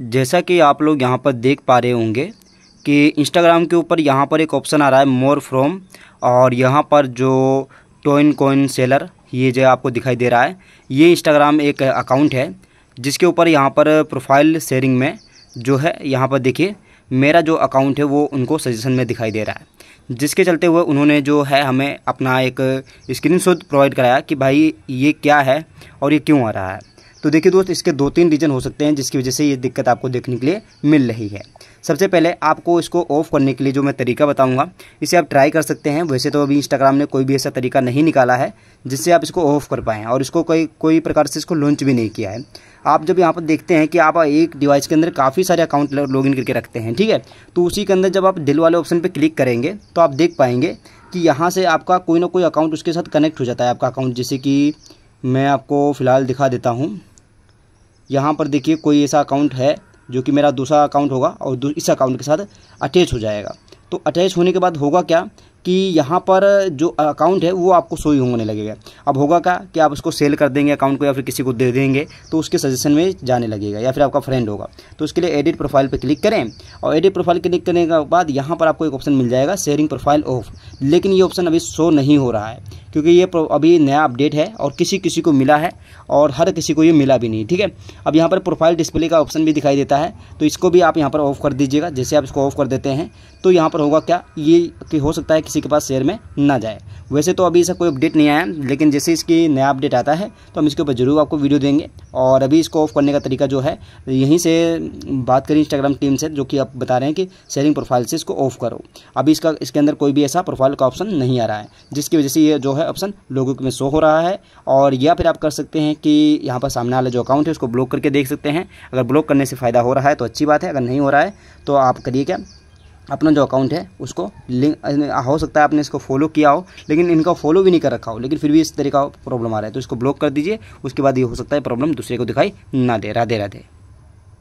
जैसा कि आप लोग यहाँ पर देख पा रहे होंगे कि इंस्टाग्राम के ऊपर यहाँ पर एक ऑप्शन आ रहा है मोर फ्रॉम और यहाँ पर जो टोइन कोइन सेलर ये जो आपको दिखाई दे रहा है, ये इंस्टाग्राम एक अकाउंट है, जिसके ऊपर यहाँ पर प्रोफ़ाइल शेयरिंग में जो है, यहाँ पर देखिए, मेरा जो अकाउंट है वो उनको सजेशन में दिखाई दे रहा है। जिसके चलते हुए उन्होंने जो है हमें अपना एक स्क्रीनशॉट प्रोवाइड कराया कि भाई ये क्या है और ये क्यों आ रहा है। तो देखिए दोस्त, इसके दो तीन रीज़न हो सकते हैं जिसकी वजह से ये दिक्कत आपको देखने के लिए मिल रही है। सबसे पहले आपको इसको ऑफ़ करने के लिए जो मैं तरीका बताऊँगा, इसे आप ट्राई कर सकते हैं। वैसे तो अभी इंस्टाग्राम ने कोई भी ऐसा तरीका नहीं निकाला है जिससे आप इसको ऑफ़ कर पाएँ और इसको कोई कोई प्रकार से इसको लॉन्च भी नहीं किया है। आप जब यहाँ पर देखते हैं कि आप एक डिवाइस के अंदर काफ़ी सारे अकाउंट लॉगिन करके रखते हैं, ठीक है? तो उसी के अंदर जब आप दिल वाले ऑप्शन पर क्लिक करेंगे तो आप देख पाएँगे कि यहाँ से आपका कोई ना कोई अकाउंट उसके साथ कनेक्ट हो जाता है, आपका अकाउंट जैसे कि मैं आपको फ़िलहाल दिखा देता हूँ। यहाँ पर देखिए कोई ऐसा अकाउंट है जो कि मेरा दूसरा अकाउंट होगा और इस अकाउंट के साथ अटैच हो जाएगा। तो अटैच होने के बाद होगा क्या कि यहाँ पर जो अकाउंट है वो आपको ही होने लगेगा। अब होगा क्या कि आप उसको सेल कर देंगे अकाउंट को या फिर किसी को दे देंगे तो उसके सजेशन में जाने लगेगा या फिर आपका फ्रेंड होगा। तो उसके लिए एडिट प्रोफ़ाइल पे क्लिक करें और एडिट प्रोफ़ाइल क्लिक करने के बाद यहाँ पर आपको एक ऑप्शन मिल जाएगा शेयरिंग प्रोफ़ाइल ऑफ़ लेकिन ये ऑप्शन अभी शो नहीं हो रहा है। क्योंकि ये अभी नया अपडेट है और किसी किसी को मिला है और हर किसी को ये मिला भी नहीं, ठीक है? अब यहाँ पर प्रोफ़ाइल डिस्प्ले का ऑप्शन भी दिखाई देता है तो इसको भी आप यहाँ पर ऑफ़ कर दीजिएगा, जैसे आप इसको ऑफ़ कर देते हैं तो यहाँ पर होगा क्या? ये कि हो सकता है किसी के पास शेयर में ना जाए। वैसे तो अभी इसका कोई अपडेट नहीं आया, लेकिन जैसे इसकी नया अपडेट आता है तो हम इसके ऊपर ज़रूर आपको वीडियो देंगे। और अभी इसको ऑफ़ करने का तरीका जो है, यहीं से बात करें इंस्टाग्राम टीम से, जो कि आप बता रहे हैं कि शेयरिंग प्रोफ़ाइल से इसको ऑफ़ करो। अभी इसका, इसके अंदर कोई भी ऐसा प्रोफ़ाइल का ऑप्शन नहीं आ रहा है, जिसकी वजह से ये जो है ऑप्शन लोगों में शो हो रहा है। और या फिर आप कर सकते हैं कि यहाँ पर सामने वाला जो अकाउंट है, उसको ब्लॉक करके देख सकते हैं। अगर ब्लॉक करने से फ़ायदा हो रहा है तो अच्छी बात है, अगर नहीं हो रहा है तो आप करिए क्या? अपना जो अकाउंट है, उसको लिंक हो सकता है आपने इसको फॉलो किया हो, लेकिन इनका फॉलो भी नहीं कर रखा हो, लेकिन फिर भी इस तरीका प्रॉब्लम आ रहा है तो इसको ब्लॉक कर दीजिए, उसके बाद ये हो सकता है प्रॉब्लम दूसरे को दिखाई ना दे राधे राधे